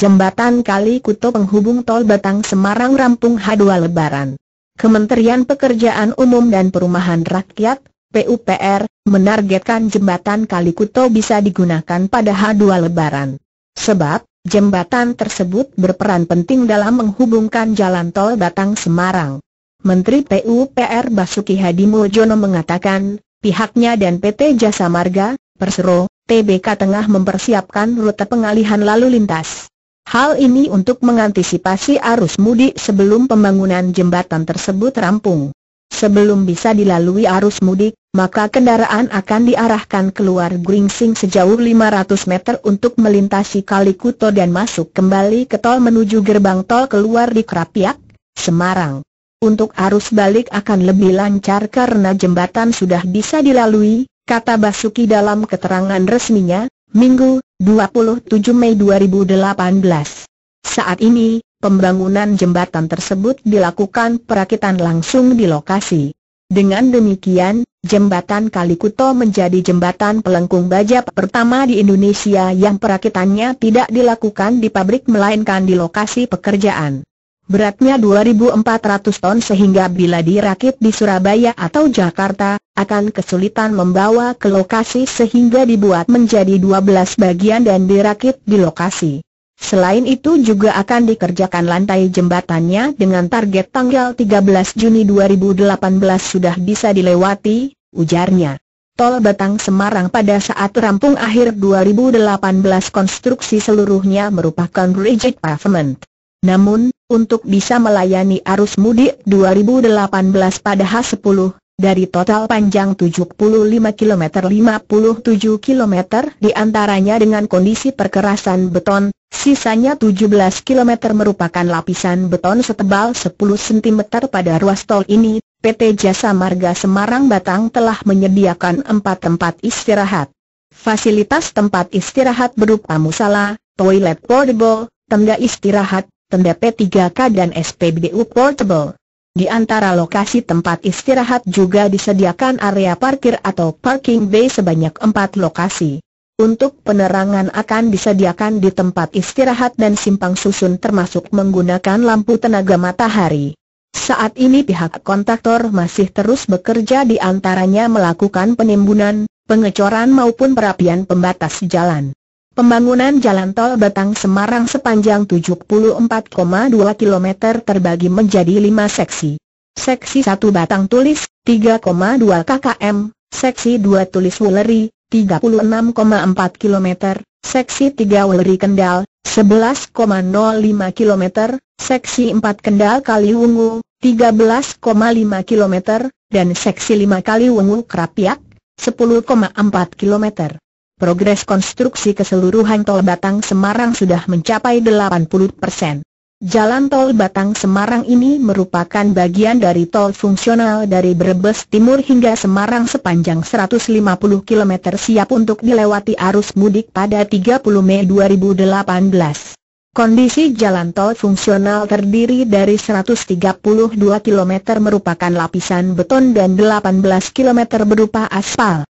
Jembatan Kali Kuto penghubung tol Batang Semarang rampung H2 Lebaran. Kementerian Pekerjaan Umum dan Perumahan Rakyat, PUPR, menargetkan jembatan Kali Kuto bisa digunakan pada H2 Lebaran. Sebab, jembatan tersebut berperan penting dalam menghubungkan jalan tol Batang Semarang. Menteri PUPR Basuki Hadi Muljono mengatakan, pihaknya dan PT Jasa Marga, Persero, TBK tengah mempersiapkan rute pengalihan lalu lintas. Hal ini untuk mengantisipasi arus mudik sebelum pembangunan jembatan tersebut rampung. Sebelum bisa dilalui arus mudik, maka kendaraan akan diarahkan keluar Gringsing sejauh 500 meter untuk melintasi Kali Kuto dan masuk kembali ke tol menuju gerbang tol keluar di Kerapiak, Semarang. Untuk arus balik akan lebih lancar karena jembatan sudah bisa dilalui, kata Basuki dalam keterangan resminya, Minggu, 27 Mei 2018. Saat ini, pembangunan jembatan tersebut dilakukan perakitan langsung di lokasi. Dengan demikian, jembatan Kalikuto menjadi jembatan pelengkung baja pertama di Indonesia yang perakitannya tidak dilakukan di pabrik melainkan di lokasi pekerjaan. Beratnya 2.400 ton sehingga bila dirakit di Surabaya atau Jakarta, akan kesulitan membawa ke lokasi sehingga dibuat menjadi 12 bagian dan dirakit di lokasi. Selain itu juga akan dikerjakan lantai jembatannya dengan target tanggal 13 Juni 2018 sudah bisa dilewati, ujarnya. Tol Batang Semarang pada saat rampung akhir 2018 konstruksi seluruhnya merupakan rigid pavement. Namun, untuk bisa melayani arus mudik 2018 pada H10, dari total panjang 75 km 57 km di antaranya dengan kondisi perkerasan beton, sisanya 17 km merupakan lapisan beton setebal 10 cm pada ruas tol ini, PT Jasa Marga Semarang Batang telah menyediakan empat tempat istirahat. Fasilitas tempat istirahat berupa musala, toilet portable, tenda istirahat, tenda P3K dan SPBU Portable. Di antara lokasi tempat istirahat juga disediakan area parkir atau parking bay sebanyak empat lokasi. Untuk penerangan akan disediakan di tempat istirahat dan simpang susun termasuk menggunakan lampu tenaga matahari. Saat ini pihak kontraktor masih terus bekerja di antaranya melakukan penimbunan, pengecoran maupun perapian pembatas jalan. Pembangunan jalan tol Batang Semarang sepanjang 74,2 km terbagi menjadi 5 seksi. Seksi 1 Batang Tulis, 3,2 km, Seksi 2 Tulis Wuleri, 36,4 km, Seksi 3 Wuleri Kendal, 11,05 km, Seksi 4 Kendal Kaliwungu, 13,5 km, dan Seksi 5 Kaliwungu Kerapiak, 10,4 km. Progres konstruksi keseluruhan tol Batang Semarang sudah mencapai 80%. Jalan tol Batang Semarang ini merupakan bagian dari tol fungsional dari Brebes Timur hingga Semarang sepanjang 150 km siap untuk dilewati arus mudik pada 30 Mei 2018. Kondisi jalan tol fungsional terdiri dari 132 km merupakan lapisan beton dan 18 km berupa aspal.